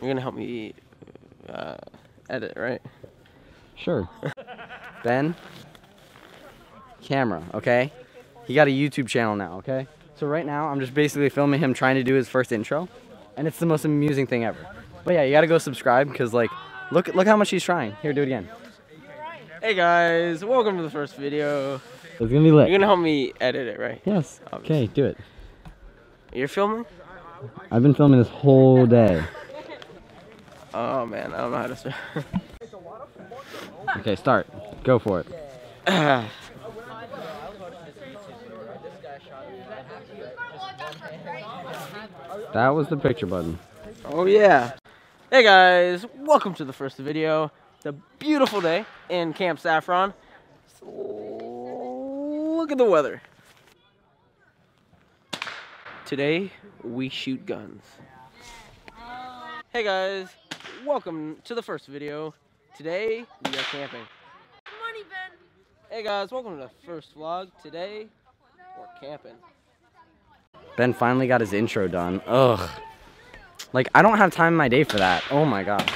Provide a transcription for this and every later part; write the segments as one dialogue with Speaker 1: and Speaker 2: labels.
Speaker 1: You're gonna help me uh, edit, right?
Speaker 2: Sure. ben, camera, okay? He got a YouTube channel now, okay? So right now, I'm just basically filming him trying to do his first intro, and it's the most amusing thing ever. But yeah, you gotta go subscribe, because like, look look how much he's trying. Here, do it again.
Speaker 1: Hey guys, welcome to the first video.
Speaker 2: It's gonna be lit.
Speaker 1: You're gonna help me edit it, right?
Speaker 2: Yes. Okay, do it.
Speaker 1: You're filming?
Speaker 2: I've been filming this whole day.
Speaker 1: Oh man, I don't know how to start.
Speaker 2: Okay, start. Go for it. That was the picture button.
Speaker 1: oh yeah. Hey guys, welcome to the first video. The beautiful day in Camp Saffron. So, look at the weather. Today we shoot guns. Hey guys, welcome to the first video. Today we are camping.
Speaker 3: Money, Ben.
Speaker 1: Hey guys, welcome to the first vlog. Today we're camping.
Speaker 2: Ben finally got his intro done. Ugh. Like, I don't have time in my day for that. Oh my god.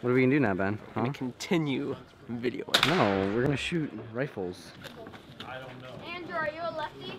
Speaker 2: What are we gonna do now, Ben?
Speaker 1: I'm
Speaker 2: Huh?
Speaker 1: gonna continue videoing.
Speaker 2: No, we're gonna shoot rifles.
Speaker 3: Andrew, are you a lefty?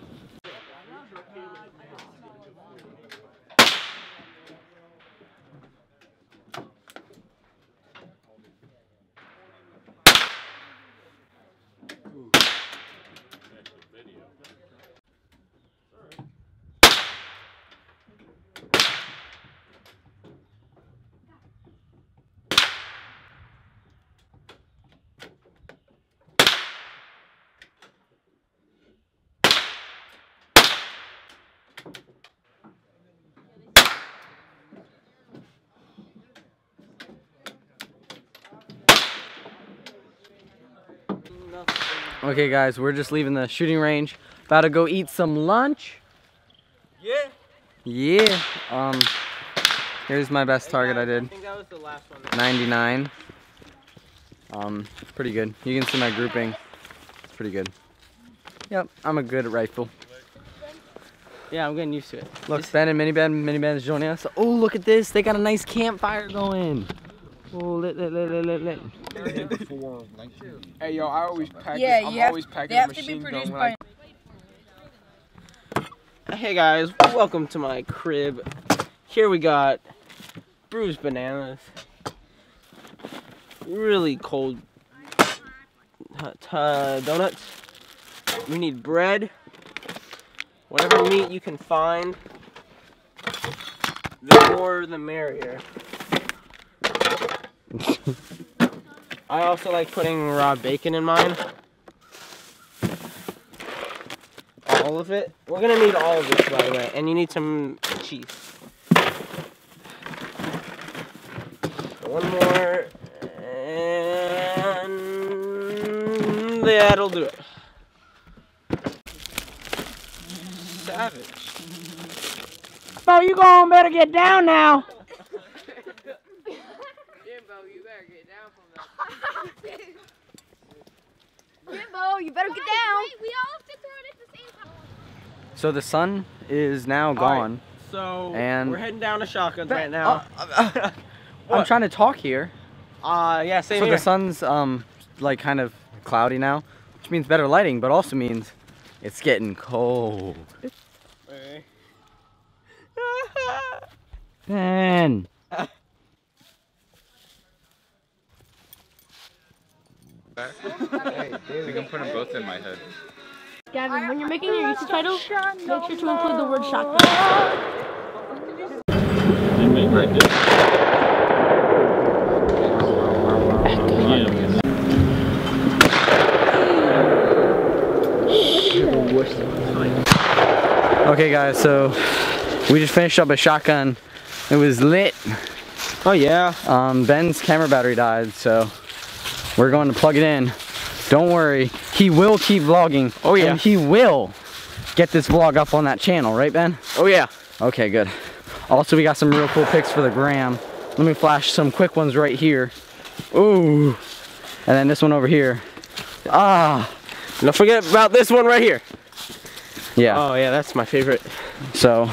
Speaker 2: Okay, guys, we're just leaving the shooting range. About to go eat some lunch.
Speaker 1: Yeah.
Speaker 2: Yeah. Um, here's my best target I did.
Speaker 1: I think that was the last one.
Speaker 2: 99. Um, pretty good. You can see my grouping. Pretty good. Yep, I'm a good rifle.
Speaker 1: Yeah, I'm getting used to it.
Speaker 2: Look, Ben and Miniban, Miniban is joining us. Oh, look at this. They got a nice campfire going. Oh, lit, lit, lit, lit, lit, lit.
Speaker 4: Hey yo, I always pack.
Speaker 3: Yeah,
Speaker 4: I'm
Speaker 3: have-
Speaker 4: always packing
Speaker 3: They
Speaker 4: a
Speaker 3: have to be
Speaker 4: machine gun when
Speaker 3: by.
Speaker 4: I
Speaker 1: Hey guys, welcome to my crib. Here we got bruised bananas. Really cold uh, donuts. We need bread. Whatever meat you can find. The more the merrier. I also like putting raw bacon in mine. All of it. We're gonna need all of this, by the way, and you need some cheese. One more, and that'll do it. Savage. Oh, you going better get down now.
Speaker 3: Jimbo, you better get down.
Speaker 5: Wait, we all have to throw it at the same time.
Speaker 2: So the sun is now gone.
Speaker 1: So
Speaker 2: And-
Speaker 1: we're heading down to shotguns right now.
Speaker 2: I'm trying to talk here.
Speaker 1: Uh, yeah, same
Speaker 2: so
Speaker 1: here.
Speaker 2: the sun's um like kind of cloudy now, which means better lighting, but also means it's getting cold.
Speaker 1: Okay.
Speaker 2: Ben.
Speaker 6: I think I'm putting both in my head.
Speaker 5: Gavin, when you're making your YouTube title, make sure to include the word shotgun.
Speaker 6: Right there.
Speaker 2: Okay, guys, so we just finished up a shotgun. It was lit.
Speaker 1: Oh yeah.
Speaker 2: Um, Ben's camera battery died, so we're going to plug it in. Don't worry, he will keep vlogging.
Speaker 1: Oh yeah.
Speaker 2: he will get this vlog up on that channel, right Ben?
Speaker 1: Oh yeah.
Speaker 2: Okay, good. Also, we got some real cool pics for the gram. Let me flash some quick ones right here. Ooh. And then this one over here. Ah.
Speaker 1: Don't forget about this one right here.
Speaker 2: Yeah.
Speaker 1: Oh yeah, that's my favorite.
Speaker 2: So,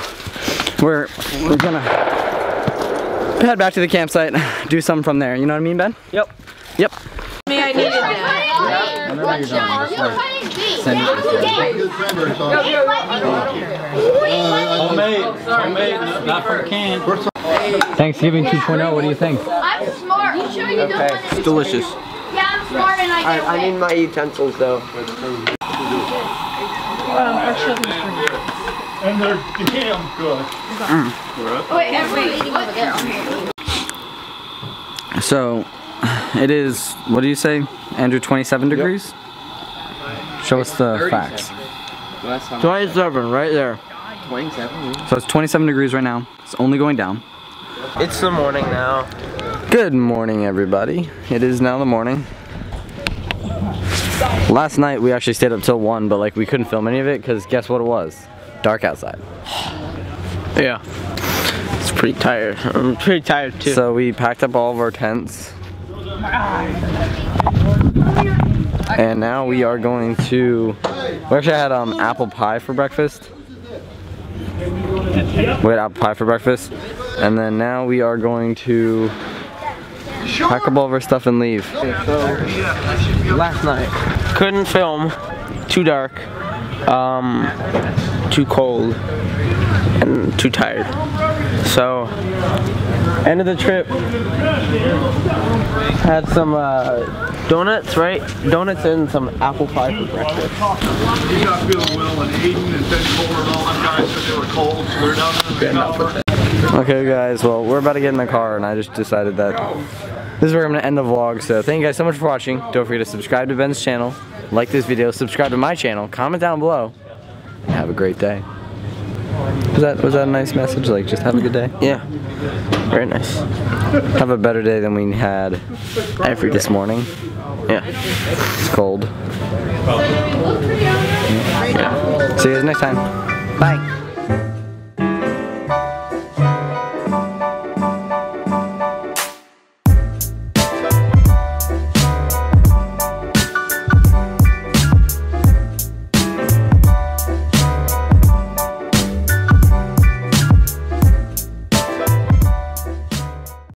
Speaker 2: we're, we're gonna head back to the campsite, do something from there. You know what I mean, Ben?
Speaker 1: Yep.
Speaker 2: Yep.
Speaker 3: Me, I needed that.
Speaker 6: Whenever you're done, just like send it Homemade, homemade, not from a can.
Speaker 2: Thanksgiving 2.0, what do you think?
Speaker 3: I'm smart. You sure you don't
Speaker 1: Okay,
Speaker 3: want
Speaker 1: it's delicious.
Speaker 3: Yeah, I'm smart and I get away.
Speaker 1: my utensils though.
Speaker 6: And they're damn good. Mm.
Speaker 3: Wait, everyone's eating over there.
Speaker 2: So, it is, what do you say, Andrew, 27 degrees? Show us the facts.
Speaker 1: 27, right there.
Speaker 2: So it's 27 degrees right now. It's only going down.
Speaker 1: It's the morning now.
Speaker 2: Good morning, everybody. It is now the morning. Last night we actually stayed up till 1, but like we couldn't film any of it because guess what it was? Dark outside.
Speaker 1: Yeah. It's pretty tired. I'm pretty tired too.
Speaker 2: So we packed up all of our tents. And now we are going to, we actually had um, apple pie for breakfast. We had apple pie for breakfast. And then now we are going to pack up all of our stuff and leave.
Speaker 1: last night couldn't film. Too dark. Um, too cold. And too tired. So, end of the trip. Had some uh, donuts, right? Donuts and some apple pie for breakfast.
Speaker 4: He's not feeling well, and Aiden and Ben Fuller and all them guys said they were cold, so they're down in the.
Speaker 2: Okay guys, well we're about to get in the car and I just decided that this is where I'm going to end the vlog. So thank you guys so much for watching. Don't forget to subscribe to Ben's channel, like this video, subscribe to my channel, comment down below, have a great day. Was that, was that a nice message? Like just have a good day?
Speaker 1: Yeah. Very nice.
Speaker 2: Have a better day than we had
Speaker 1: Every
Speaker 2: this morning.
Speaker 1: Yeah.
Speaker 2: It's cold. Yeah. See you guys next time. Bye.